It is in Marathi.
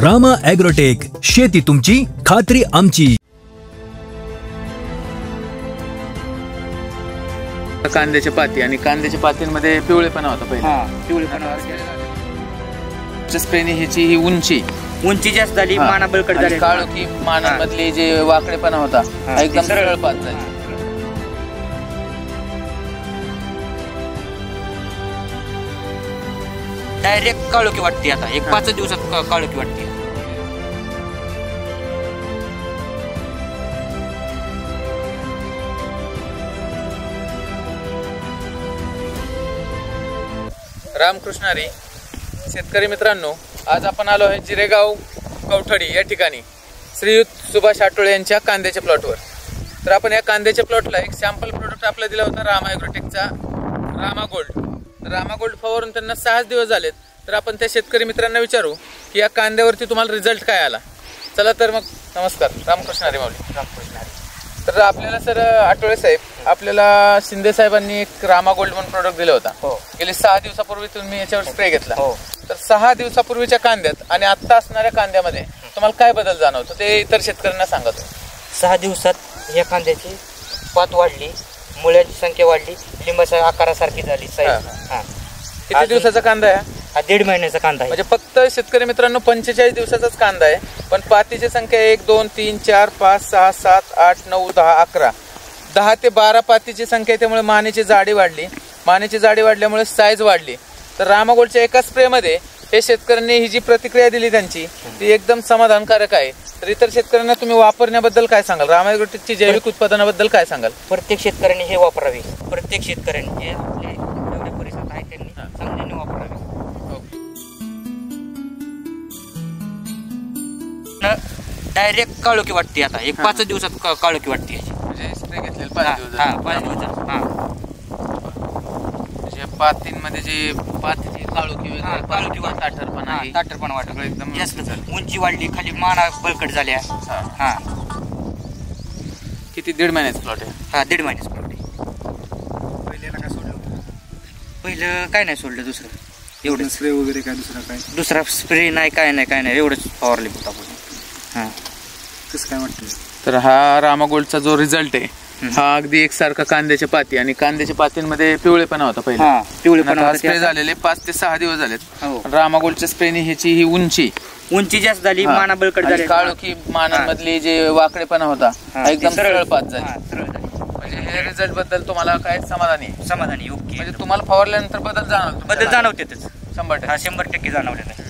रामा ॲग्रोटेक शेती तुमची खात्री आमची. कांद्याच्या पाती आणि कांद्याच्या पातींमध्ये पिवळेपणा होता पहिले. हा पिवळेपणा स्प्रेनी ह्याची ही उंची. उंची जास्त झाली हा. माना बळकट आणि झाली. काळोखी मानामधली जे वाकडेपणा होता हा, एकदम ती सरळ. सरळ पात झाली. डायरेक्ट काळोखी वाटते आता. एक. पाच दिवसात का- काळोखी वाटते. रामकृष्ण हरी. शेतकरी मित्रांनो आज आपण आलो आहे जिरेगाव कवठडी या ठिकाणी. श्रीयुत सुभाष आटोळे यांच्या कांद्याच्या प्लॉटवर तर आपण या कांद्याच्या प्लॉटला एक सॅम्पल प्रोडक्ट आपला दिला होता रामा ॲग्रोटेकचा रामा गोल्ड रामा गोल्ड फवारून त्यांना सहाच दिवस झालेत. तर आपण त्या शेतकरी मित्रांना विचारू की या कांद्यावरती तुम्हाला रिझल्ट काय आला? चला तर मग नमस्कार. रामकृष्णारी माऊली. रामकृष्णारी तर आपल्याला सर आठवळे साहेब आपल्याला शिंदे साहेबांनी एक रामा गोल्ड म्हणून प्रोडक्ट दिला होता. हो. गेली सहा दिवसापूर्वी तुम्ही याच्यावर स्प्रे घेतला. हो. तर सहा दिवसापूर्वीच्या कांद्यात आणि आता असणाऱ्या कांद्यामध्ये तुम्हाला काय बदल जाणवतो? ते इतर शेतकऱ्यांना सांगा तुम्ही. सहा दिवसात या कांद्याची पात वाढली मुळ्याची संख्या वाढली लिंबाच्या आकारासारखी झाली साईज हा. हा. किती दिवसाचा कांदा आहे? हा दीड महिन्याचा कांदा आहे. म्हणजे फक्त शेतकरी मित्रांनो पंचेचाळीस दिवसाचाच कांदा आहे. पण पातीची संख्या एक दोन तीन चार पाच सहा सात आठ नऊ दहा अकरा. दहा ते बारा पातीची संख्या आहे त्यामुळे मानेची जाडी वाढली. मानेची जाडी वाढल्यामुळे साईज वाढली. तर रामागोल्डच्या एका स्प्रेमध्ये हे शेतकऱ्यांनी ही जी प्रतिक्रिया दिली त्यांची ती एकदम समाधानकारक आहे. तर इतर शेतकऱ्यांना तुम्ही वापरण्याबद्दल काय सांगाल? रामायग्रोटेकची जैविक उत्पादनाबद्दल काय सांगाल? प्रत्येक शेतकऱ्यांनी हे वापरावे. प्रत्येक शेतकऱ्यांनी जे आपले जेवढे परिसरात आहेत त्यांनी चांगल्याने वापरावे. डायरेक्ट काळोखी वाटते आता. एक. पाच दिवसात का- काळोखी वाटते याची. म्हणजे स्प्रे घेतलेले पाच दिवस हा. पाच दिवसात हा. म्हणजे पातींमध्ये जे पातीची काळोखी हा, वगैरे काळोखी वाटते. ताठरपणा हा, आहे. ताठरपणा वाटत. सगळं एकदम जास्त झालं. उंची वाढली खाली माना बळकट झाल्या. हा. हा. किती? दीड महिन्याचा प्लॉट आहे. हा दीड महिन्याच प्लॉट पहिलं काय नाही सोडलं दुसरं. एवढंच स्प्रे वगैरे काय दुसरा काय? दुसरा स्प्रे नाही काय नाही काय नाही. एवढंच फवारले होता आपण. हा. कसं काय वाटतं? तर हा रामागोल्डचा जो रिझल्ट आहे. हा अगदी एकसारखा कांद्याच्या पाती आणि कांद्याच्या पातींमध्ये पिवळेपणा होता पहिले. हा पिवळेपणा होता स्प्रे त्याचा. झालेले पाच ते सहा दिवस झालेत. हो. रामागोल्डच्या स्प्रेनी ह्याची ही उंची. उंची जास्त झाली हा, माना बळकट झाली. काळोखी मानांमधली जे वाकडेपणा होता हा, हा एकदम सरळ. पात झाली. हा, सरळ झाली. म्हणजे हे रिझल्टबद्दल तुम्हाला काय समाधानी आहे? समाधानी ओके. म्हणजे तुम्हाला फवारल्यानंतर बदल जाणवतो. बदल जाणवतेच शंभर हा टक्के शंभर टक्के जाणवलेलं आहे.